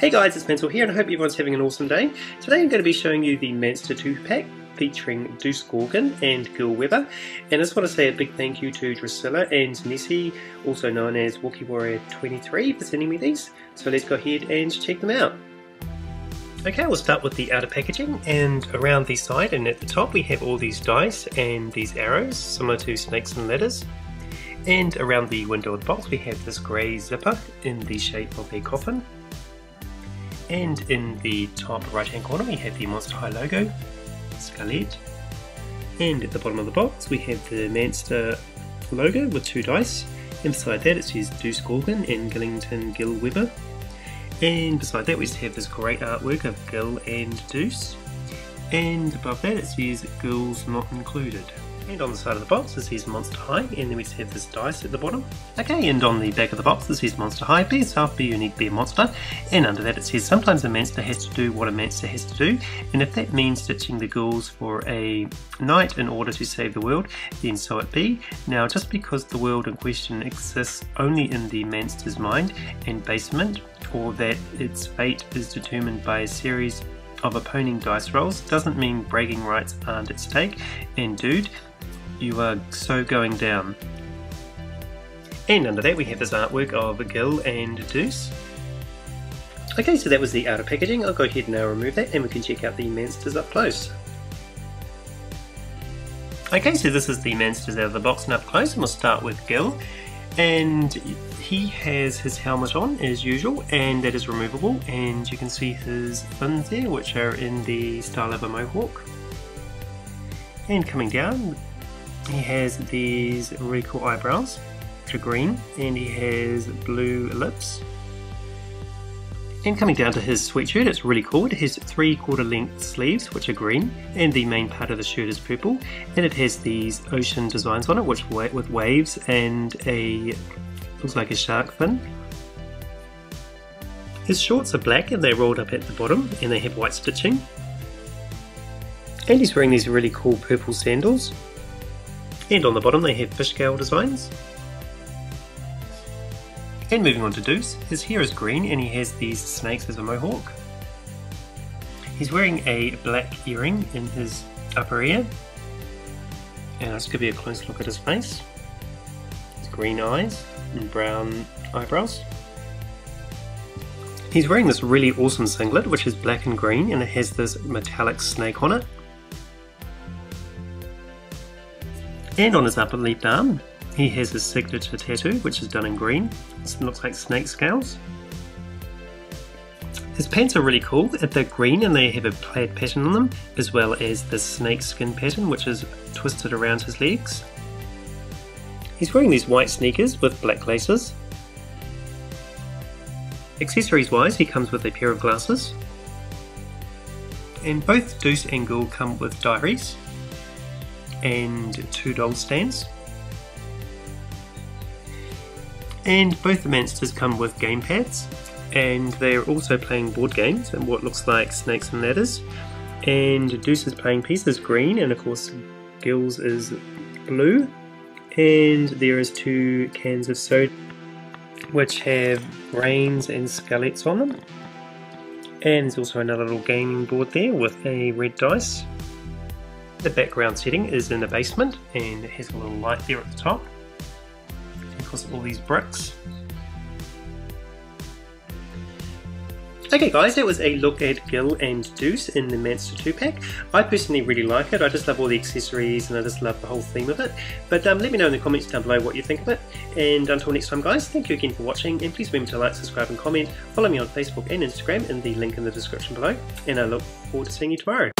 Hey guys, it's Mansell here and I hope everyone's having an awesome day. Today I'm going to be showing you the Manster 2-pack featuring Deuce Gorgon and Gil Webber. And I just want to say a big thank you to Drusilla and Nessie, also known as Wookie Warrior 23 for sending me these. So let's go ahead and check them out. Okay, we'll start with the outer packaging and around the side and at the top we have all these dice and these arrows similar to snakes and ladders. And around the window of the box we have this grey zipper in the shape of a coffin and in the top right hand corner we have the Monster High logo, Skullette, and at the bottom of the box we have the Manster logo with two dice, and beside that it says Deuce Gorgon and Gillington Gil Webber, and beside that we just have this great artwork of Gil and Deuce, and above that it says Gil's Not Included. And on the side of the box it says Monster High, and then we have this dice at the bottom. Okay, and on the back of the box it says Monster High, be yourself, be unique, be a monster. And under that it says sometimes a monster has to do what a monster has to do, and if that means ditching the ghouls for a night in order to save the world, then so it be. Now, just because the world in question exists only in the monster's mind and basement, or that its fate is determined by a series of opposing dice rolls doesn't mean bragging rights aren't at stake, and dude, you are so going down. And under that we have this artwork of Gil and Deuce. Okay, so that was the outer packaging. I'll go ahead and now remove that and we can check out the monsters up close. Okay, so this is the monsters out of the box and up close, and we'll start with Gil. And he has his helmet on as usual, and that is removable, and you can see his fins there, which are in the style of a mohawk. And coming down, he has these really cool eyebrows, which are green, and he has blue lips. And coming down to his sweatshirt, it's really cool. It has three quarter length sleeves, which are green, and the main part of the shirt is purple. And it has these ocean designs on it, which with waves and a looks like a shark fin. His shorts are black and they're rolled up at the bottom, and they have white stitching. And he's wearing these really cool purple sandals. And on the bottom they have fish scale designs. And moving on to Deuce, his hair is green and he has these snakes as a mohawk. He's wearing a black earring in his upper ear. And just give you a close look at his face. His green eyes and brown eyebrows. He's wearing this really awesome singlet which is black and green and it has this metallic snake on it. And on his upper left arm, he has his signature tattoo, which is done in green. It looks like snake scales. His pants are really cool. They're green and they have a plaid pattern on them, as well as the snake skin pattern, which is twisted around his legs. He's wearing these white sneakers with black laces. Accessories wise, he comes with a pair of glasses. And both Deuce and Ghoul come with diaries, and two doll stands. And both the monsters come with gamepads, and they're also playing board games and what looks like snakes and ladders. And Deuce is playing piece is green, and of course Gills is blue. And there is two cans of soda which have brains and skullettes on them. And there's also another little gaming board there with a red dice the background setting is in the basement and it has a little light there at the top because of all these bricks. Okay guys, that was a look at Gil and Deuce in the Manster 2-pack. I personally really like it, I just love all the accessories and I just love the whole theme of it. But um, let me know in the comments down below what you think of it. And until next time guys, thank you again for watching and please remember to like, subscribe and comment. Follow me on Facebook and Instagram in the link in the description below. And I look forward to seeing you tomorrow.